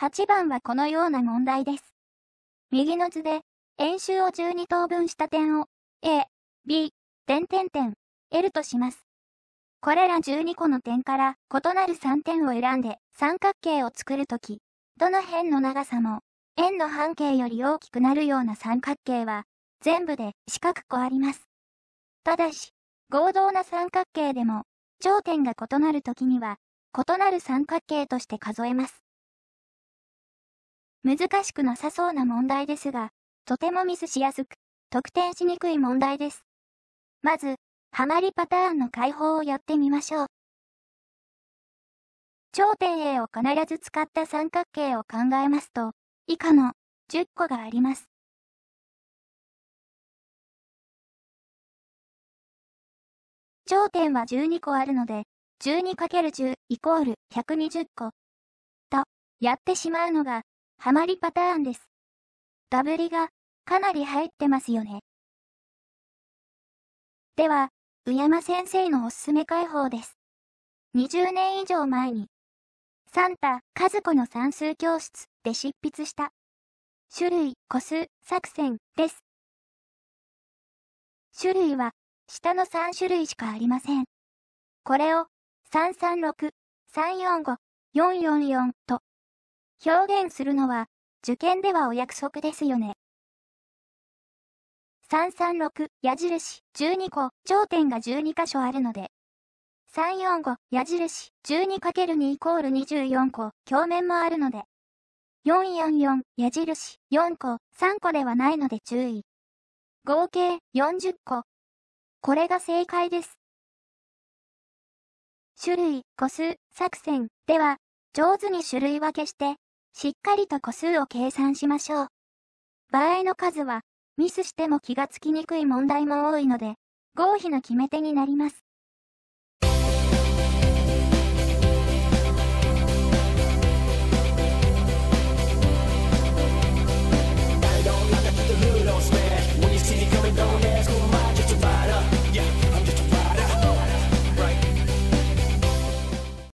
8番はこのような問題です。右の図で、円周を12等分した点を、A、B、点点点、L とします。これら12個の点から異なる3点を選んで三角形を作るとき、どの辺の長さも円の半径より大きくなるような三角形は全部で四角個あります。ただし、合同な三角形でも頂点が異なるときには異なる三角形として数えます。難しくなさそうな問題ですが、とてもミスしやすく、得点しにくい問題です。まず、ハマりパターンの解放をやってみましょう。頂点 A を必ず使った三角形を考えますと、以下の10個があります。頂点は12個あるので、12×10 イコール120個。と、やってしまうのが、ハマりパターンです。ダブリが、かなり入ってますよね。では、宇山先生のおすすめ解法です。20年以上前に、サンタ、和子の算数教室で執筆した、種類、個数、作戦です。種類は、下の3種類しかありません。これを、336、345、444と、表現するのは、受験ではお約束ですよね。336矢印12個頂点が12箇所あるので、345矢印 12×2 イコール24個鏡面もあるので、444矢印4個3個ではないので注意。合計40個。これが正解です。種類、個数、作戦では、上手に種類分けして、しっかりと個数を計算しましょう。場合の数は、ミスしても気がつきにくい問題も多いので、合否の決め手になります。